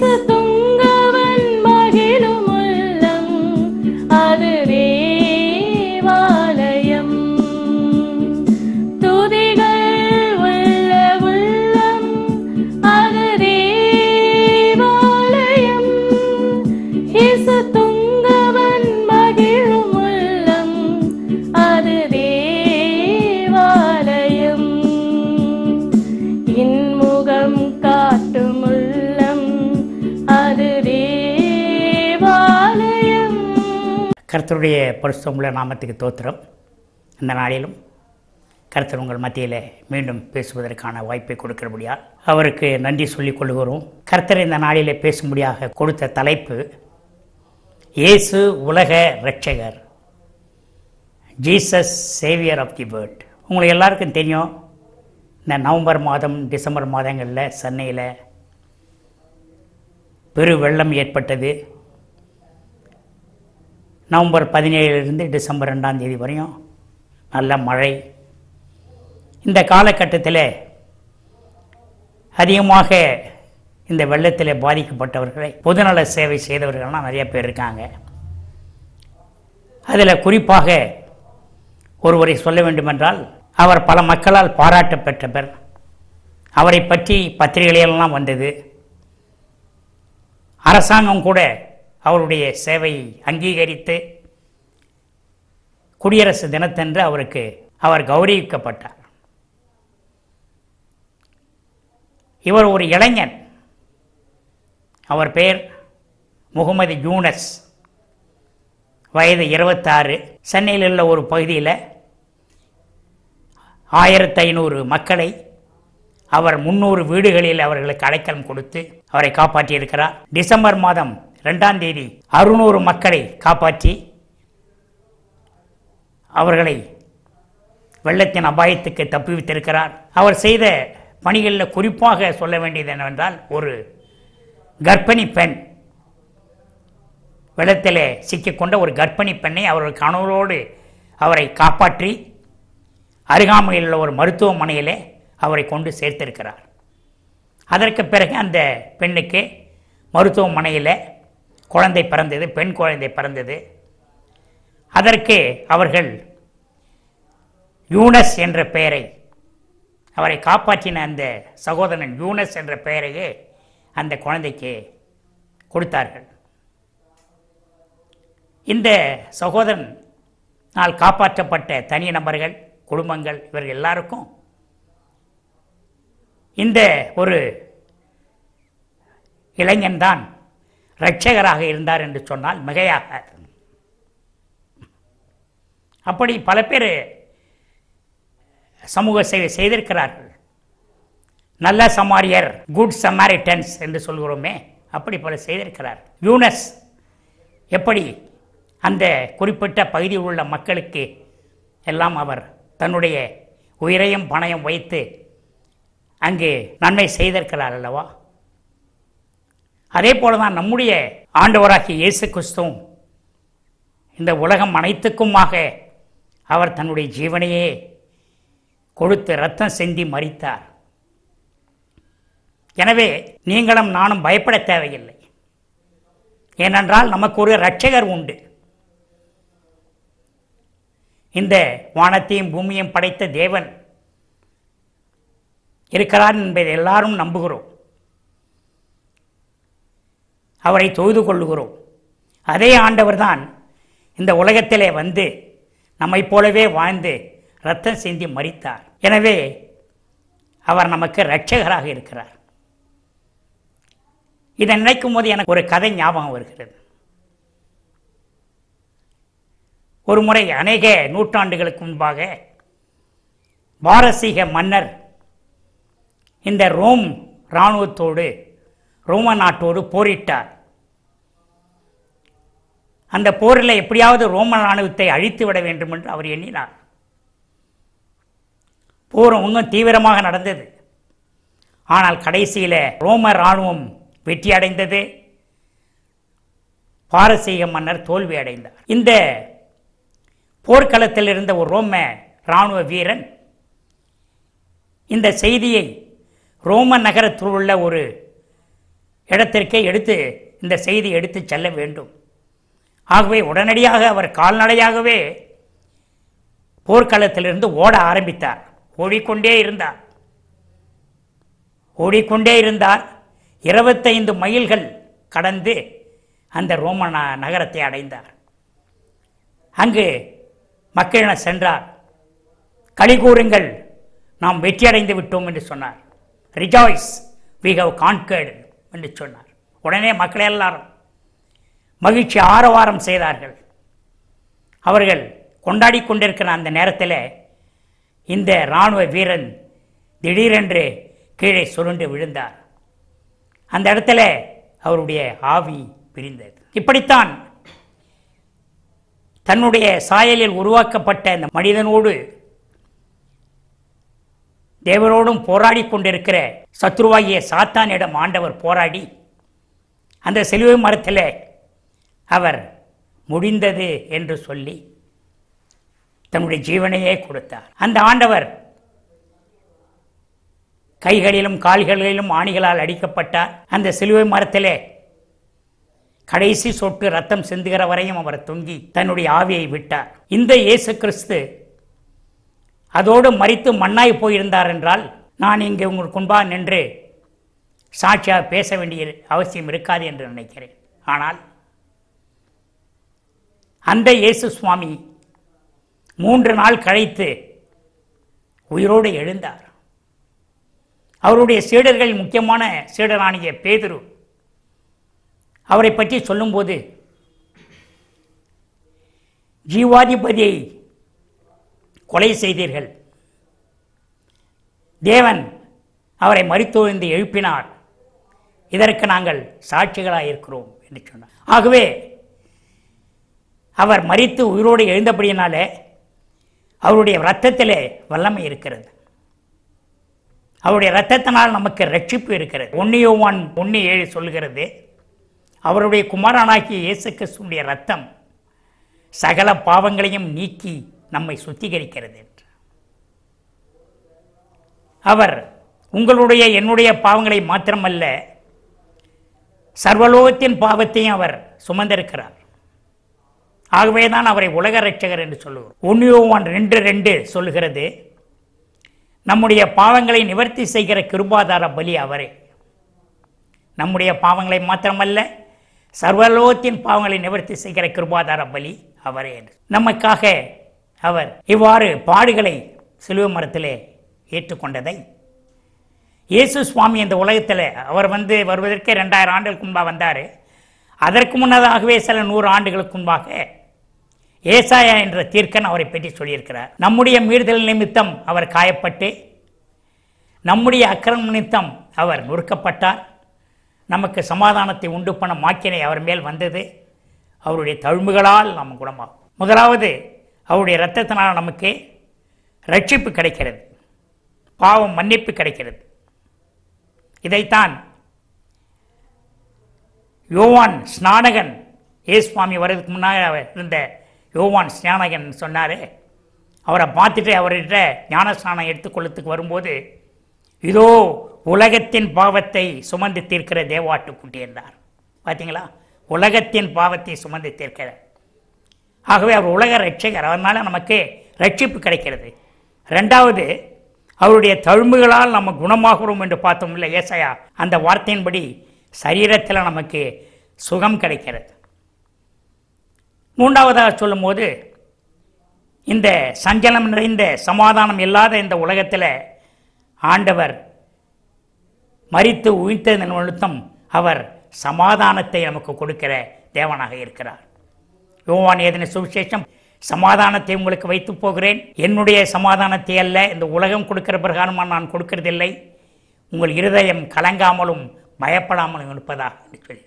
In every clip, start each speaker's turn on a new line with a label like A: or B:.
A: இயேசு
B: கர்த்தருடைய பரிசுத்தமுள்ள நாமத்துக்கு தோத்திரம். இந்த நாளிலும் கர்த்தர் உங்கள் மத்தியில் மீண்டும் பேசுவதற்கான வாய்ப்பை கொடுக்கிறபடியால் அவருக்கு நன்றி சொல்லிக் கொள்கிறோம். கர்த்தர் இந்த நாளிலே பேசும்படியாக கொடுத்த தலைப்பு இயேசு உலக ரட்சகர் Jesus saviour of the world உங்களுக்கு எல்லாருக்கும் தெரியும் இந்த நவம்பர் மாதம் டிசம்பர் மாதங்களில் சென்னையில் பெரு வெள்ளம் ஏற்பட்டது. நவம்பர் பதினேழுலேருந்து டிசம்பர் ரெண்டாம் தேதி வரையும் நல்ல மழை. இந்த காலகட்டத்தில் அதிகமாக இந்த வெள்ளத்தில் பாதிக்கப்பட்டவர்களை பொதுநல சேவை செய்தவர்கள்லாம் நிறைய பேர் இருக்காங்க. அதில் குறிப்பாக ஒருவரை சொல்ல வேண்டுமென்றால் அவர் பல மக்களால் பாராட்ட பெற்றவர் அவரை பற்றி பத்திரிகைகளெல்லாம் வந்தது. அரசாங்கம் கூட அவருடைய சேவையை அங்கீகரித்து குடியரசு தினத்தன்று அவருக்கு அவர் கௌரவிக்கப்பட்டார். இவர் ஒரு இளைஞன். அவர் பெயர் முகமது யூனஸ். வயது இருபத்தாறு. சென்னையில் உள்ள ஒரு பகுதியில் ஆயிரத்தி ஐநூறு மக்களை அவர் முன்னூறு வீடுகளில் அவர்களுக்கு அடைக்கலம் கொடுத்து அவரை காப்பாற்றியிருக்கிறார். டிசம்பர் மாதம் ரெண்டாம் தேதி அறுநூறு மக்களை காப்பாற்றி அவர்களை வெள்ளத்தின் அபாயத்துக்கு தப்புவித்திருக்கிறார் அவர் செய்த பணிகளில் குறிப்பாக சொல்ல வேண்டியது என்னவென்றால் ஒரு கர்ப்பிணி பெண் வெள்ளத்தில் சிக்கிக்கொண்ட ஒரு கர்ப்பிணி பெண்ணை அவர்கள் கணவரோடு அவரை காப்பாற்றி அருகாமையில் உள்ள ஒரு மருத்துவமனையிலே அவரை கொண்டு சேர்த்திருக்கிறார். அதற்கு பிறகு அந்த பெண்ணுக்கு மருத்துவமனையில் குழந்தை பிறந்தது பெண் குழந்தை பிறந்தது. அதற்கு அவர்கள் யூனஸ் என்ற பெயரை அவரை காப்பாற்றின அந்த சகோதரன் யூனஸ் என்ற பெயரையே அந்த குழந்தைக்கு கொடுத்தார்கள். இந்த சகோதரனால் காப்பாற்றப்பட்ட தனி நபர்கள் குடும்பங்கள் இவர்கள் எல்லாருக்கும் இந்த ஒரு இளைஞன்தான் இரட்சகராக இருந்தார் என்று சொன்னால் மிகையாக. அப்படி பல பேர் சமூக சேவை செய்திருக்கிறார்கள். நல்ல சமாரியர் குட் சமாரிட்டன்ஸ் என்று சொல்கிறோமே அப்படி பல செய்திருக்கிறார். யூனஸ் எப்படி அந்த குறிப்பிட்ட பகுதியில் உள்ள மக்களுக்கு எல்லாம் அவர் தன்னுடைய உயிரையும் பணயம் வைத்து அங்கு நன்மை செய்திருக்கிறார் அல்லவா? அதே போல தான் நம்முடைய ஆண்டவராகிய இயேசு கிறிஸ்துவும் இந்த உலகம் அனைத்துக்குமாக அவர் தன்னுடைய ஜீவனையே கொடுத்து ரத்தம் செந்தி மறித்தார் எனவே நீங்களும் நானும் பயப்பட தேவையில்லை. ஏனென்றால் நமக்கு ஒரு இரட்சகர் உண்டு. இந்த வானத்தையும் பூமியையும் படைத்த தேவன் இருக்கிறார் என்பதை எல்லாரும் நம்புகிறோம். அவரை தொழுது கொள்ளுகிறோம். அதே ஆண்டவர்தான் இந்த உலகத்திலே வந்து நம்மைப் போலவே வாழ்ந்து ரத்தம் சிந்தி மறித்தார் எனவே அவர் நமக்கு இரட்சகராக இருக்கிறார். இதை நினைக்கும் போது எனக்கு ஒரு கதை ஞாபகம் வருகிறது. ஒரு முறை அநேக நூற்றாண்டுகளுக்கு முன்பாக பாரசீக மன்னர் இந்த ரோம் இராணுவத்தோடு ரோம நாட்டோடு போரிட்டார். அந்த போரில் எப்படியாவது ரோம இராணுவத்தை அழித்து விட வேண்டும் என்று அவர் எண்ணினார். போர் இன்னும் தீவிரமாக நடந்தது. ஆனால் கடைசியில் ரோம இராணுவம் வெற்றி அடைந்தது பாரசீக மன்னர் தோல்வி அடைந்தார். இந்த போர்க்களத்தில் இருந்த ஒரு ரோம இராணுவ வீரன் இந்த செய்தியை ரோம நகரத்தில் உள்ள ஒரு இடத்திற்கே எடுத்து இந்த செய்தி எடுத்து செல்ல வேண்டும். ஆகவே உடனடியாக அவர் கால்நடையாகவே போர்க்களத்திலிருந்து ஓட ஆரம்பித்தார். ஓடிக்கொண்டே இருந்தார். ஓடிக்கொண்டே இருந்தார். இருபத்தைந்து மைல்கள் கடந்து அந்த ரோம நகரத்தை அடைந்தார். அங்கு மக்களிடம் சென்றார். களி கூறுங்கள். நாம் வெற்றி அடைந்து விட்டோம் என்று சொன்னார். ரிஜாய்ஸ் வி ஹவ் கான்கர்டு என்று சொன்னார். உடனே மக்கள் எல்லாரும் மகிழ்ச்சி ஆரவாரம் செய்தார்கள். அவர்கள் கொண்டாடி கொண்டிருக்கிற அந்த நேரத்தில் இந்த இராணுவ வீரன் திடீரென்று கீழே சுருண்டு விழுந்தார். அந்த இடத்துல அவருடைய ஆவி பிரிந்தது. இப்படித்தான் தன்னுடைய சாயலில் உருவாக்கப்பட்ட அந்த மனிதனோடு தேவனோடும் போராடி கொண்டிருக்கிற சத்ருவாகிய சாத்தானிடம் ஆண்டவர் போராடி அந்த சிலுவை மரத்தில் அவர் முடிந்தது என்று சொல்லி தன்னுடைய ஜீவனையே கொடுத்தார். அந்த ஆண்டவர் கைகளிலும் கால்களிலும் ஆணிகளால் அடிக்கப்பட்டார். அந்த சிலுவை மரத்திலே கடைசி சொட்டு ரத்தம் சிந்துகிற வரையும் அவர் தொங்கி தன்னுடைய ஆவியை விட்டார். இந்த இயேசு கிறிஸ்து அதோடு மறித்து மண்ணாய் போயிருந்தார் என்றால் நான் இங்கே உங்களுக்கு முன்பாக நின்று சாட்சியாக பேச வேண்டிய அவசியம் இருக்காது என்று நினைக்கிறேன். ஆனால் அந்த இயேசு சுவாமி மூன்று நாள் கழித்து உயிரோடு எழுந்தார். அவருடைய சீடர்கள் முக்கியமான சீடரானிய பேதுரு அவரை பற்றி சொல்லும்போது ஜீவாதிபதியை கொலை செய்தீர்கள். தேவன் அவரை மறித்தோழ்ந்து எழுப்பினார். இதற்கு நாங்கள் சாட்சிகளாக இருக்கிறோம் என்று சொன்னார். ஆகவே அவர் மறித்து உயிரோடு எழுந்தபடியினாலே அவருடைய இரத்தத்திலே வல்லமை இருக்கிறது. அவருடைய இரத்தத்தினால் நமக்கு ரட்சிப்பு இருக்கிறது. ஒன்னியோவான் ஒன்று ஏழு சொல்கிறது அவருடைய குமாரனாகிய இயேசு கிறிஸ்துடைய ரத்தம் சகல பாவங்களையும் நீக்கி நம்மை சுத்திகரிக்கிறது என்று. அவர் உங்களுடைய என்னுடைய பாவங்களை மாத்திரமல்ல சர்வலோகத்தின் பாவத்தையும் அவர் சுமந்திருக்கிறார். ஆகவே தான் அவரை உலக ரட்சகர் என்று சொல்லுவோம். ஒன்யோவான் ரெண்டு ரெண்டு சொல்லுகிறது நம்முடைய பாவங்களை நிவர்த்தி செய்கிற கிருபாதார பலி அவரே. நம்முடைய பாவங்களை மாத்திரமல்ல சர்வலோகத்தின் பாவங்களை நிவர்த்தி செய்கிற கிருபாதார பலி அவரே. என்று நமக்காக அவர் இவ்வாறு பாடுகளை சிலுவை மரத்திலே ஏற்றுக்கொண்டதை. இயேசு சுவாமி இந்த உலகத்தில் அவர் வந்து வருவதற்கு ரெண்டாயிரம் ஆண்டுகளுக்கு முன்பாக வந்தார். அதற்கு முன்னதாகவே சில நூறு ஆண்டுகளுக்கு முன்பாக ஏசாயா என்ற தீர்க்கன் அவரை பற்றி சொல்லியிருக்கிறார். நம்முடைய மீறுதல் நிமித்தம் அவர் காயப்பட்டு நம்முடைய அக்கிரம நிமித்தம் அவர் நொறுக்கப்பட்டார். நமக்கு சமாதானத்தை உண்டு பண்ண மாக்கினை அவர் மேல் வந்தது. அவருடைய தழும்புகளால் நாம் குணமாகும். முதலாவது அவருடைய ரத்தத்தினால் நமக்கு ரட்சிப்பு கிடைக்கிறது. பாவம் மன்னிப்பு கிடைக்கிறது. இதைத்தான் யோவான் ஸ்நானகன் ஏசுவாமி வர்றதுக்கு முன்னாக இருந்த யோவான் ஸ்நானகன் சொன்னார் அவரை பார்த்துட்டு அவர்கிட்ட ஞானஸ்நானம் எடுத்துக்கொள்ளத்துக்கு வரும்போது இதோ உலகத்தின் பாவத்தை சுமந்து தீர்க்கிற தேவாட்டுக்குட்டி என்றார் பார்த்தீங்களா உலகத்தின் பாவத்தை சுமந்து தீர்க்கிற ஆகவே அவர் உலக ரட்சகர். அதனால் நமக்கு ரட்சிப்பு கிடைக்கிறது. ரெண்டாவது அவருடைய தழும்புகளால் நம்ம குணமாகிறோம் என்று பார்த்தோம் இல்லை ஏசையா? அந்த வார்த்தையின்படி சரீரத்தில் நமக்கு சுகம் கிடைக்கிறது. மூன்றாவதாக சொல்லும்போது இந்த சஞ்சலம் நிறைந்த சமாதானம் இல்லாத இந்த உலகத்தில் ஆண்டவர் மறித்து உயிர்த்ததன் நிமித்தம் அவர் சமாதானத்தை நமக்கு கொடுக்கிற தேவனாக இருக்கிறார். யோவான் ஏதின சுவிசேஷம் சமாதானத்தை உங்களுக்கு வைத்து போகிறேன். என்னுடைய சமாதானத்தை அல்ல இந்த உலகம் கொடுக்கிற பிரகாரமாக நான் கொடுக்கிறதில்லை. உங்கள் இருதயம் கலங்காமலும் பயப்படாமலும் இருப்பதாக என்று சொல்லியிருக்கிறார்.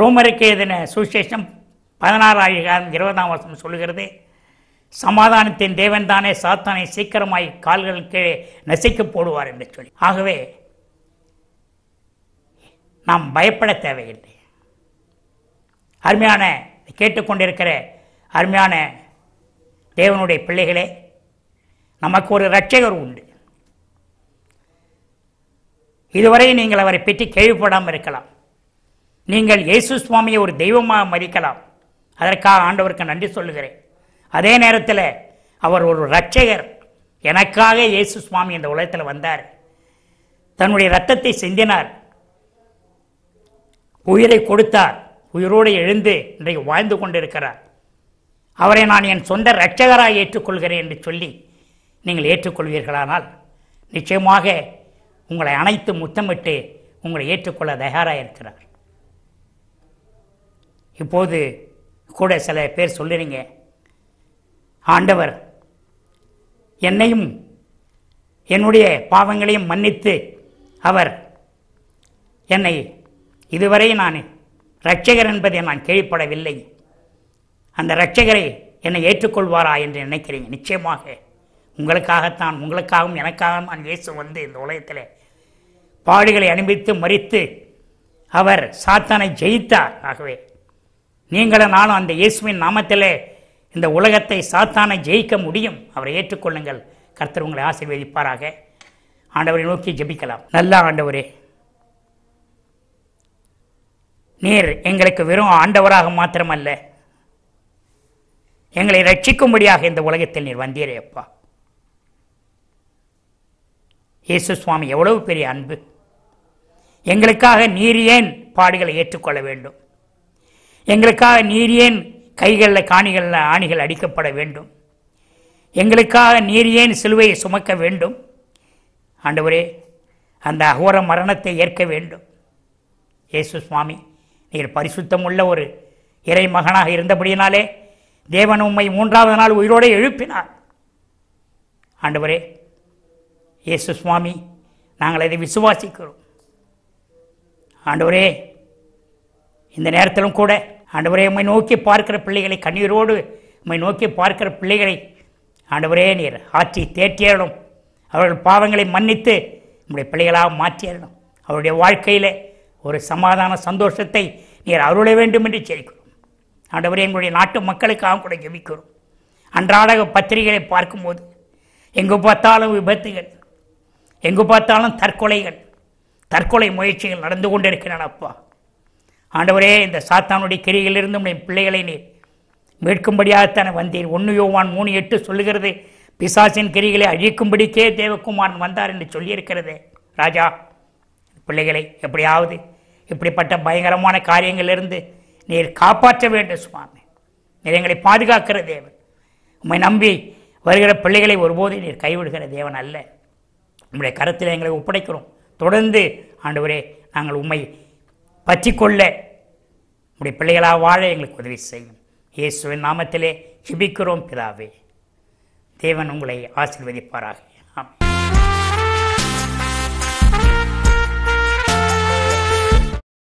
B: ரோமருக்கு எதின சுவிசேஷம் பதினாறாம் அதிகாரம் இருபதாம் வருஷம் சொல்லுகிறது சமாதானத்தின் தேவன் தானே சாத்தானை சீக்கிரமாய் கால்கள் கீழே நசிக்க போடுவார் என்று சொல்லி. ஆகவே நாம் பயப்பட தேவையில்லை. அருமையான கேட்டுக்கொண்டிருக்கிற அருமையான தேவனுடைய பிள்ளைகளே நமக்கு ஒரு ரட்சகர் உண்டு. இதுவரை நீங்கள் அவரை பற்றி கேள்விப்படாமல் இருக்கலாம். நீங்கள் இயேசு சுவாமியை ஒரு தெய்வமாக மதிக்கலாம். அதற்காக ஆண்டவருக்கு நன்றி சொல்லுகிறேன். அதே நேரத்தில் அவர் ஒரு ரட்சகர் எனக்காக இயேசு சுவாமி இந்த உலகத்தில் வந்தார். தன்னுடைய ரத்தத்தை சிந்தினார். உயிரை கொடுத்தார். உயிரோடு எழுந்து இன்றைக்கு வாழ்ந்து கொண்டிருக்கிறார். அவரை நான் என் சொந்த இரட்சகராக ஏற்றுக்கொள்கிறேன் என்று சொல்லி நீங்கள் ஏற்றுக்கொள்வீர்களானால் நிச்சயமாக உங்களை அனைத்து முத்தமிட்டு உங்களை ஏற்றுக்கொள்ள தயாராக இருக்கிறார். இப்போது கூட சில பேர் சொல்லுறீங்க ஆண்டவர் என்னையும் என்னுடைய பாவங்களையும் மன்னித்து அவர் என்னை இதுவரை நான் ரட்சகர் என்பதை நான் கேள்விப்படவில்லை. அந்த ரட்சகரை என்னை ஏற்றுக்கொள்வாரா என்று நினைக்கிறீங்க நிச்சயமாக. உங்களுக்காகத்தான் உங்களுக்காகவும் எனக்காகவும் நான் இயேசு வந்து இந்த உலகத்தில் பாடுகளை அனுபவித்து மறித்து அவர் சாத்தானை ஜெயித்தார். ஆகவே நீங்களும் நானும் அந்த இயேசுவின் நாமத்திலே இந்த உலகத்தை சாத்தானை ஜெயிக்க முடியும். அவரை ஏற்றுக்கொள்ளுங்கள். கர்த்தர் உங்களை ஆசீர்வதிப்பாராக. ஆண்டவரை நோக்கி ஜெபிக்கலாம். நல்ல ஆண்டவரே நீர் எங்களுக்கு வெறும் ஆண்டவராக மாத்திரமல்ல. எங்களை ரட்சிக்கும்படியாக இந்த உலகத்தில் நீர் வந்தீரே அப்பா. இயேசு சுவாமி எவ்வளவு பெரிய அன்பு. எங்களுக்காக நீர் ஏன் பாடுகளை ஏற்றுக்கொள்ள வேண்டும்? எங்களுக்காக நீர் ஏன் கைகளில் காணிகளில் ஆணிகள் அடிக்கப்பட வேண்டும்? எங்களுக்காக நீர் ஏன் சிலுவையை சுமக்க வேண்டும்? ஆண்டவரே அந்த அகோர மரணத்தை ஏற்க வேண்டும். இயேசு சுவாமி நீர் பரிசுத்தமுள்ள ஒரு இறை மகனாக இருந்தபடியினாலே தேவன் உம்மை மூன்றாவது நாள் உயிரோடு எழுப்பினார். ஆண்டவரே இயேசு சுவாமி நாங்கள் அதை விசுவாசிக்கிறோம். ஆண்டவரே இந்த நேரத்திலும் கூட ஆண்டவரே உம்மை நோக்கி பார்க்கிற பிள்ளைகளை கண்ணீரோடு உம்மை நோக்கி பார்க்கிற பிள்ளைகளை ஆண்டவரே நீர் ஆற்றி தேற்றியறணும் அவர்கள் பாவங்களை மன்னித்து நம்முடைய பிள்ளைகளாக மாற்றியறணும் அவருடைய வாழ்க்கையில் ஒரு சமாதான சந்தோஷத்தை நீர் அருள வேண்டும் என்று ஜெயிக்கிறோம் ஆண்டவரே எங்களுடைய நாட்டு மக்களுக்காக கூட ஜெபிக்கிறோம். அன்றாட பத்திரிகைகளை பார்க்கும்போது எங்கு பார்த்தாலும் விபத்துகள் எங்கு பார்த்தாலும் தற்கொலைகள் தற்கொலை முயற்சிகள் நடந்து கொண்டிருக்கின்றன அப்பா. ஆண்டவரே இந்த சாத்தானுடைய கிரியிலிருந்து உடைய பிள்ளைகளை நீர் மீட்கும்படியாகத்தானே வந்தீர். ஒன்று யோவான் மூணு எட்டு சொல்லுகிறது பிசாசின் கிரிகளை அழிக்கும்படிக்கே தேவகுமாரன் வந்தார் என்று சொல்லியிருக்கிறதே. ராஜா பிள்ளைகளை எப்படியாவது இப்படிப்பட்ட பயங்கரமான காரியங்களிலிருந்து நீர் காப்பாற்ற வேண்டும் சுவாமி. நீர் எங்களை பாதுகாக்கிற தேவன். உம்மை நம்பி வருகிற பிள்ளைகளை ஒருபோதும் நீர் கைவிடுகிற தேவன் அல்ல. உங்களுடைய கருத்தில் எங்களை ஒப்படைக்கிறோம். தொடர்ந்து ஆண்டவரே நாங்கள் உம்மை பற்றிக்கொள்ள உங்களுடைய பிள்ளைகளாக வாழ எங்களுக்கு உதவி செய்யும். இயேசுவின் நாமத்திலே ஜிபிக்கிறோம் பிதாவே. தேவன் உங்களை ஆசீர்வதிப்பாராக.